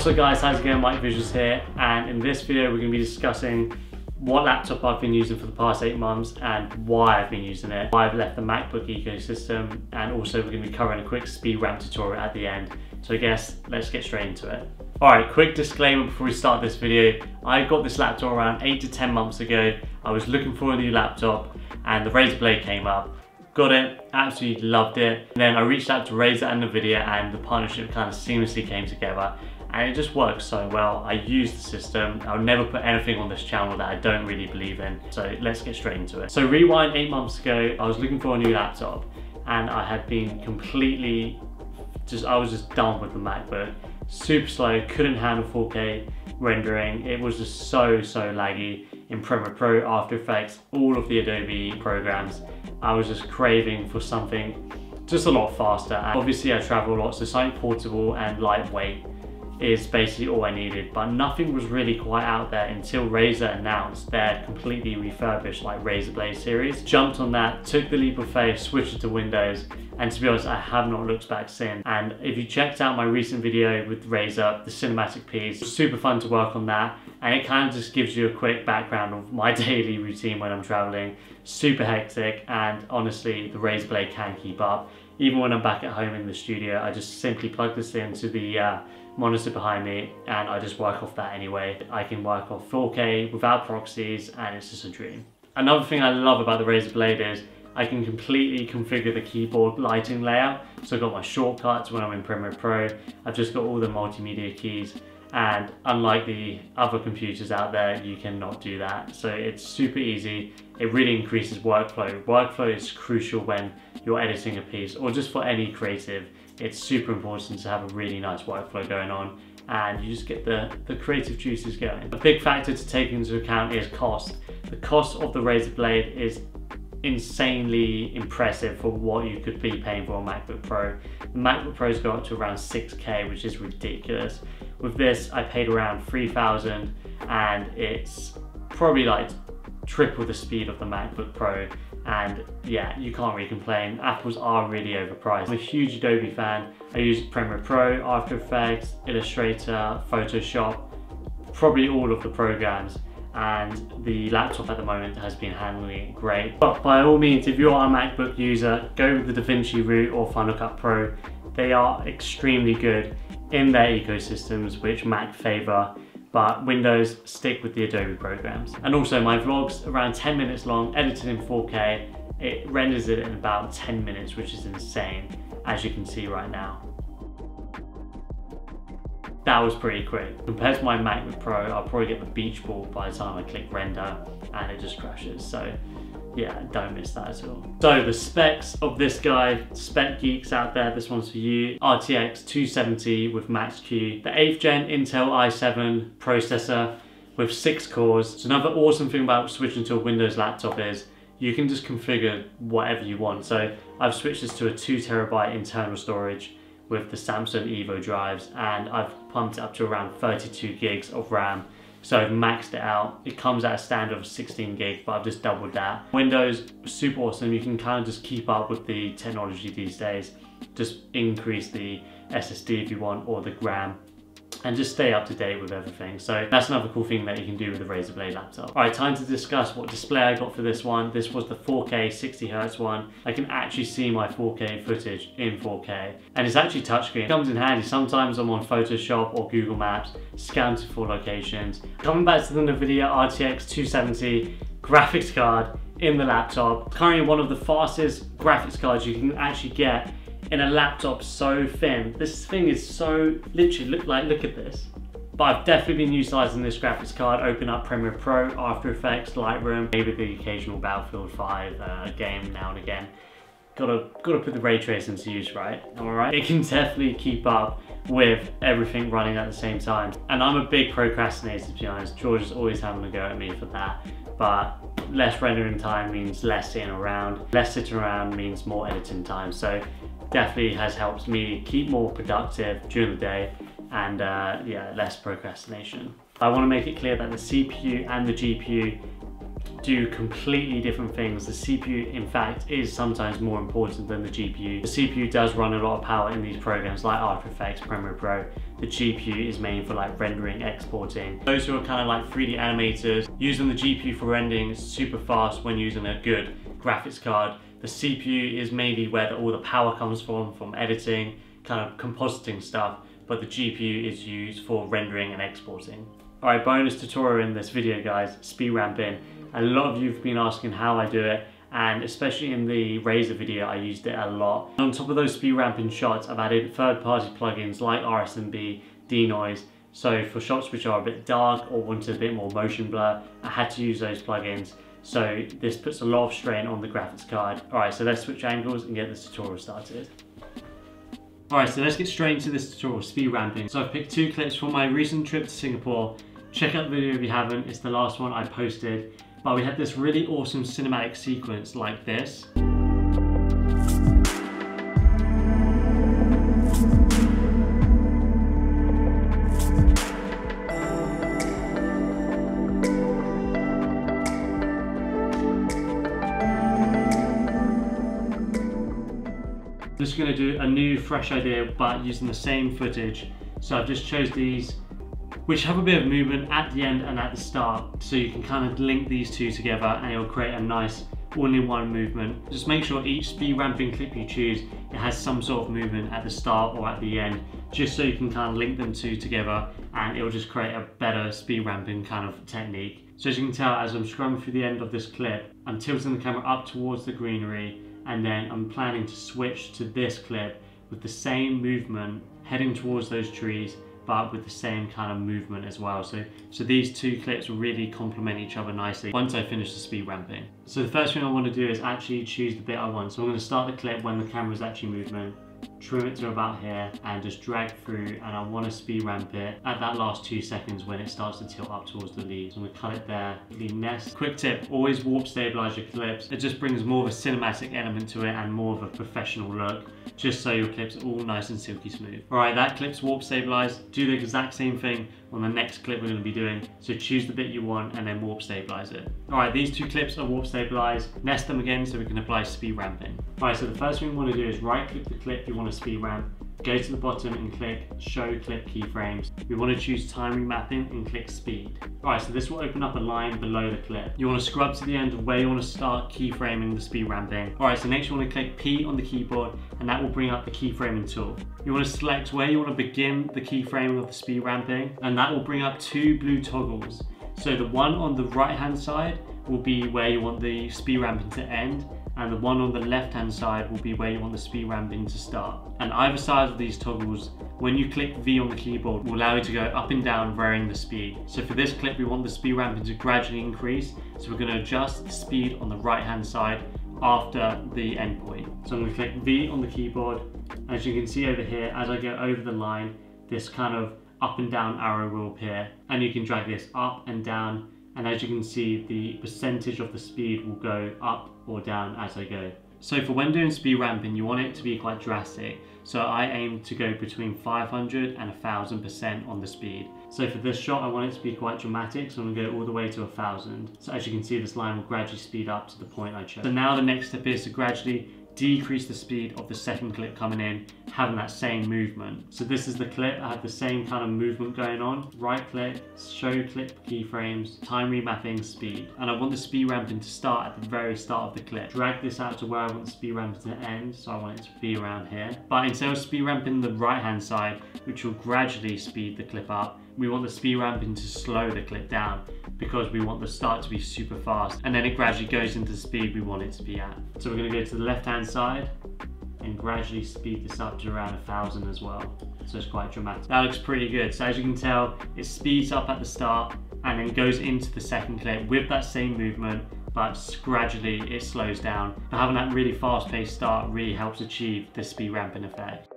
What's up guys, how's it going? Mike Visuals here and in this video we're going to be discussing what laptop I've been using for the past eight months and why I've been using it, why I've left the MacBook ecosystem and also we're going to be covering a quick speed ramp tutorial at the end. So I guess let's get straight into it. Alright, quick disclaimer before we start this video. I got this laptop around 8 to 10 months ago. I was looking for a new laptop and the Razer Blade came up. Got it, absolutely loved it. And then I reached out to Razer and NVIDIA and the partnership kind of seamlessly came together and it just works so well. I use the system. I'll never put anything on this channel that I don't really believe in. So let's get straight into it. So rewind eight months ago, I was looking for a new laptop and I had been completely, just I was just done with the MacBook. Super slow, couldn't handle 4K rendering. It was just so, so laggy in Premiere Pro, After Effects, all of the Adobe programs. I was just craving for something just a lot faster. And obviously I travel a lot, so something portable and lightweight is basically all I needed, but nothing was really quite out there until Razer announced their completely refurbished like Razer Blade series. Jumped on that, took the leap of faith, switched it to Windows, and to be honest, I have not looked back since. And if you checked out my recent video with Razer, the cinematic piece, super fun to work on that. And it kind of just gives you a quick background of my daily routine when I'm traveling. Super hectic, and honestly, the Razer Blade can keep up. Even when I'm back at home in the studio, I just simply plug this into the uh, monitor behind me and I just work off that anyway. I can work off 4K without proxies and it's just a dream. Another thing I love about the Razer Blade is I can completely configure the keyboard lighting layout. So I've got my shortcuts when I'm in Premiere Pro. I've just got all the multimedia keys and unlike the other computers out there, you cannot do that. So it's super easy. It really increases workflow. Workflow is crucial when you're editing a piece or just for any creative it's super important to have a really nice workflow going on and you just get the, the creative juices going. A big factor to take into account is cost. The cost of the Razer Blade is insanely impressive for what you could be paying for a MacBook Pro. The MacBook Pros go up to around 6K, which is ridiculous. With this, I paid around 3,000 and it's probably like triple the speed of the MacBook Pro and yeah, you can't really complain. Apples are really overpriced. I'm a huge Adobe fan. I use Premiere Pro, After Effects, Illustrator, Photoshop, probably all of the programs and the laptop at the moment has been handling it great. But by all means, if you are a MacBook user, go with the DaVinci route or Final Cut Pro. They are extremely good in their ecosystems, which Mac favor but Windows stick with the Adobe programs. And also my vlog's around 10 minutes long, edited in 4K. It renders it in about 10 minutes, which is insane, as you can see right now. That was pretty quick. Compared to my MacBook Pro, I'll probably get the beach ball by the time I click render and it just crashes. So yeah, don't miss that at all. So the specs of this guy, spec geeks out there, this one's for you. RTX 270 with Max-Q, the 8th gen Intel i7 processor with six cores. So another awesome thing about switching to a Windows laptop is you can just configure whatever you want. So I've switched this to a two terabyte internal storage with the Samsung Evo drives and I've pumped it up to around 32 gigs of RAM so I've maxed it out. It comes at a standard of 16 gig, but I've just doubled that. Windows, super awesome. You can kind of just keep up with the technology these days. Just increase the SSD if you want, or the RAM and just stay up to date with everything. So that's another cool thing that you can do with the Razer Blade laptop. All right, time to discuss what display I got for this one. This was the 4K 60 Hertz one. I can actually see my 4K footage in 4K and it's actually touchscreen. It comes in handy. Sometimes I'm on Photoshop or Google Maps, scan to full locations. Coming back to the NVIDIA RTX 270 graphics card in the laptop. Currently one of the fastest graphics cards you can actually get in a laptop so thin. This thing is so, literally, look like, look at this. But I've definitely been utilizing this graphics card, open up Premiere Pro, After Effects, Lightroom, maybe the occasional Battlefield 5 uh, game now and again. Gotta, gotta put the ray tracing to use, right? Alright? It can definitely keep up with everything running at the same time. And I'm a big procrastinator to be honest. George is always having a go at me for that. But less rendering time means less sitting around. Less sitting around means more editing time. So definitely has helped me keep more productive during the day and uh, yeah, less procrastination. I want to make it clear that the CPU and the GPU do completely different things. The CPU, in fact, is sometimes more important than the GPU. The CPU does run a lot of power in these programs like After Effects, Premiere Pro. The GPU is made for like rendering, exporting. Those who are kind of like 3D animators, using the GPU for rendering is super fast when using a good graphics card. The CPU is mainly where all the power comes from, from editing, kind of compositing stuff, but the GPU is used for rendering and exporting. Alright, bonus tutorial in this video guys, speed ramping. A lot of you have been asking how I do it and especially in the Razer video I used it a lot. On top of those speed ramping shots I've added third party plugins like RSMB, Denoise so for shots which are a bit dark or wanted a bit more motion blur I had to use those plugins so this puts a lot of strain on the graphics card. Alright so let's switch angles and get this tutorial started. Alright so let's get straight into this tutorial, speed ramping. So I've picked two clips from my recent trip to Singapore Check out the video if you haven't, it's the last one I posted. But we had this really awesome cinematic sequence like this. Just gonna do a new fresh idea but using the same footage. So I've just chose these which have a bit of movement at the end and at the start. So you can kind of link these two together and it'll create a nice all-in-one movement. Just make sure each speed ramping clip you choose, it has some sort of movement at the start or at the end, just so you can kind of link them two together and it'll just create a better speed ramping kind of technique. So as you can tell, as I'm scrolling through the end of this clip, I'm tilting the camera up towards the greenery and then I'm planning to switch to this clip with the same movement heading towards those trees but with the same kind of movement as well. So, so these two clips really complement each other nicely once I finish the speed ramping. So the first thing I want to do is actually choose the bit I want. So I'm going to start the clip when the camera is actually moving trim it to about here and just drag through and I want to speed ramp it at that last two seconds when it starts to tilt up towards the leaves. I'm going to cut it there. The nest. Quick tip, always warp stabilize your clips. It just brings more of a cinematic element to it and more of a professional look just so your clips are all nice and silky smooth. Alright, that clip's warp stabilized. Do the exact same thing on the next clip we're to be doing. So choose the bit you want and then warp stabilize it. Alright, these two clips are warp stabilized. Nest them again so we can apply speed ramping. Alright, so the first thing we want to do is right click the clip you want speed ramp Go to the bottom and click show clip keyframes. We want to choose time remapping and click speed. Alright, so this will open up a line below the clip. You want to scrub to the end of where you want to start keyframing the speed ramping. Alright, so next you want to click P on the keyboard and that will bring up the keyframing tool. You want to select where you want to begin the keyframing of the speed ramping and that will bring up two blue toggles. So the one on the right hand side will be where you want the speed ramping to end and the one on the left hand side will be where you want the speed ramping to start. And either side of these toggles, when you click V on the keyboard, will allow you to go up and down varying the speed. So for this clip, we want the speed ramping to gradually increase. So we're gonna adjust the speed on the right hand side after the endpoint. So I'm gonna click V on the keyboard. As you can see over here, as I go over the line, this kind of up and down arrow will appear. And you can drag this up and down and as you can see the percentage of the speed will go up or down as I go. So for when doing speed ramping you want it to be quite drastic so I aim to go between 500 and 1000% on the speed. So for this shot I want it to be quite dramatic so I'm to go all the way to 1000. So as you can see this line will gradually speed up to the point I chose. So now the next step is to gradually decrease the speed of the second clip coming in, having that same movement. So this is the clip, I have the same kind of movement going on. Right click, show clip keyframes, time remapping, speed. And I want the speed ramping to start at the very start of the clip. Drag this out to where I want the speed ramping to end, so I want it to be around here. But instead of speed ramping the right hand side, which will gradually speed the clip up, we want the speed ramping to slow the clip down because we want the start to be super fast and then it gradually goes into the speed we want it to be at. So we're going to go to the left hand side and gradually speed this up to around a thousand as well. So it's quite dramatic. That looks pretty good. So as you can tell, it speeds up at the start and then goes into the second clip with that same movement but gradually it slows down. But having that really fast paced start really helps achieve the speed ramping effect.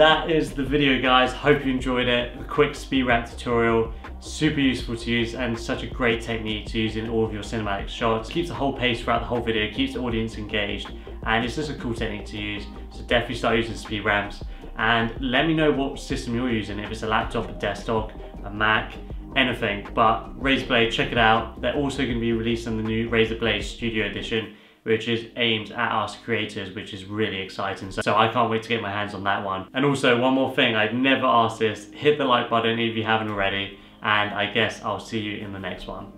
That is the video guys, hope you enjoyed it. A quick speed ramp tutorial, super useful to use and such a great technique to use in all of your cinematic shots. Keeps the whole pace throughout the whole video, keeps the audience engaged and it's just a cool technique to use. So definitely start using speed ramps and let me know what system you're using, if it's a laptop, a desktop, a Mac, anything. But Razer Blade, check it out. They're also going to be releasing the new Razer Blade Studio Edition, which is aimed at us creators, which is really exciting. So, I can't wait to get my hands on that one. And also, one more thing, I've never asked this, hit the like button if you haven't already, and I guess I'll see you in the next one.